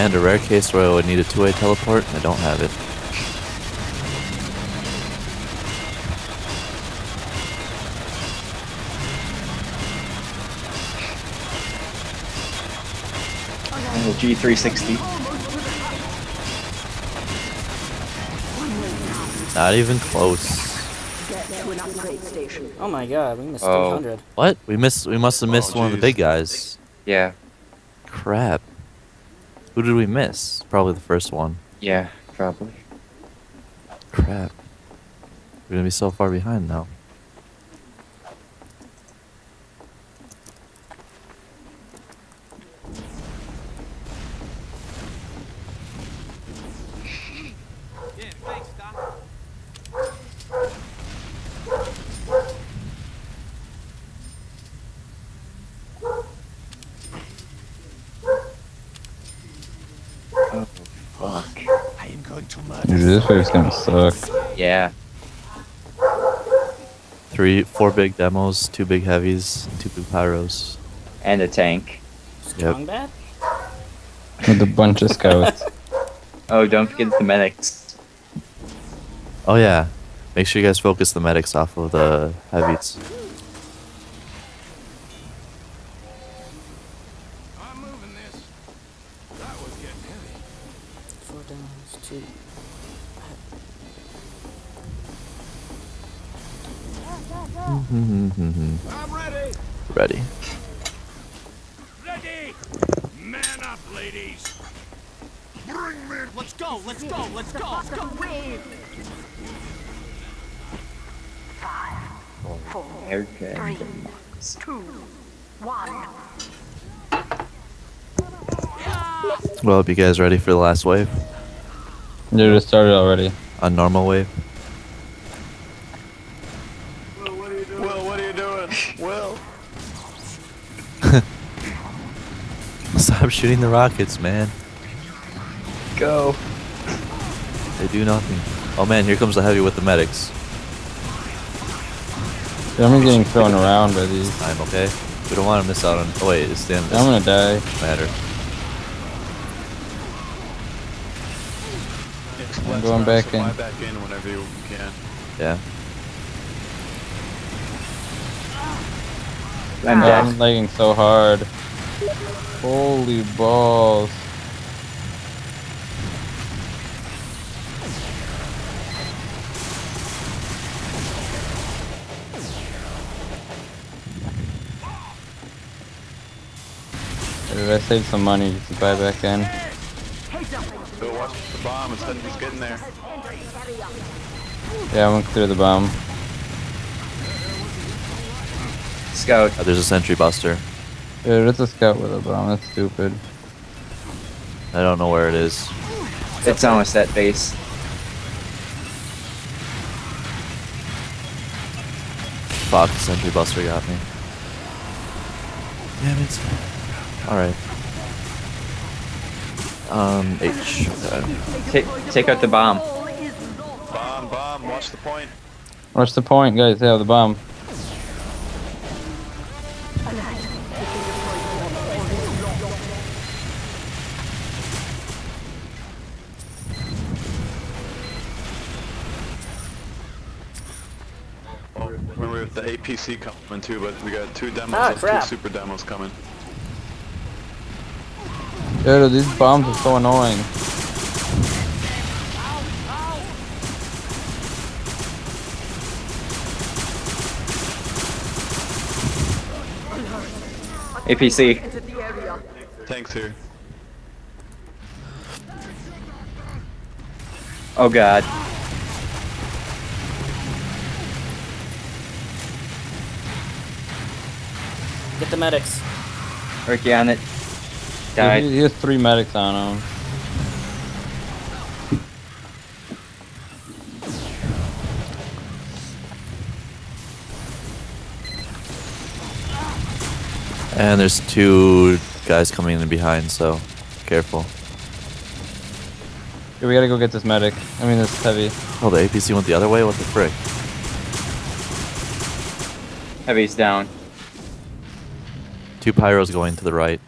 And a rare case where I would need a two-way teleport, and I don't have it. Oh, G360. Not even close. Oh my god, we missed Oh. 300. What? We missed. We must have missed Oh, one of the big guys. Yeah, Crap. Who did we miss? Probably the first one. yeah, probably. Crap. We're gonna be so far behind now. Fuck. I am going to murder. Dude, this wave's gonna suck. Yeah. Three, four big demos, two big heavies, two big pyros. And a tank. Strong bad? With a bunch of scouts. Oh, don't forget the medics. Oh yeah. Make sure you guys focus the medics off of the heavies. Four downs, two. Ready. Uh, I'm ready. Ready. Man up, ladies. Bring me. Let's go. Let's go. Let's go. Let's go. Okay. Well, hope you guys ready for the last wave? Dude, it started already. A normal wave. Will, what are you doing? Will, what are you doing? Will. Stop shooting the rockets, man. Go. They do nothing. Oh man, here comes the heavy with the medics. Dude, I'm getting thrown around by these. I'm okay. We don't want to miss out on. Oh wait, it's the end. I'm gonna die. matter. I'm going back in. Fly back in whenever you can. Yeah. I'm Oh. I'm lagging so hard. Holy balls. Dude, I saved some money to buy back in. Go watch the bomb instead of just getting there. Yeah, I went through the bomb. Scout. Uh, there's a sentry buster. Dude, it's a scout with a bomb. That's stupid. I don't know where it is. It's almost at base. Fuck, the sentry buster got me. Damn it. Alright. Um, H. Okay. Take take out the bomb. Bomb, bomb. Watch the point. What's the point, guys? They have the bomb. Remember with the APC coming too, but we got two demos, Ah, two super demos coming. Dude, these bombs are so annoying. APC. Tanks here. Oh god. Get the medics. Ricky on it. Dude, Died. He he has three medics on him. And there's two guys coming in behind, so careful. Dude, we gotta go get this medic. I mean, this heavy. Oh, the APC went the other way? What the frick? Heavy's down. Two pyros going to the right.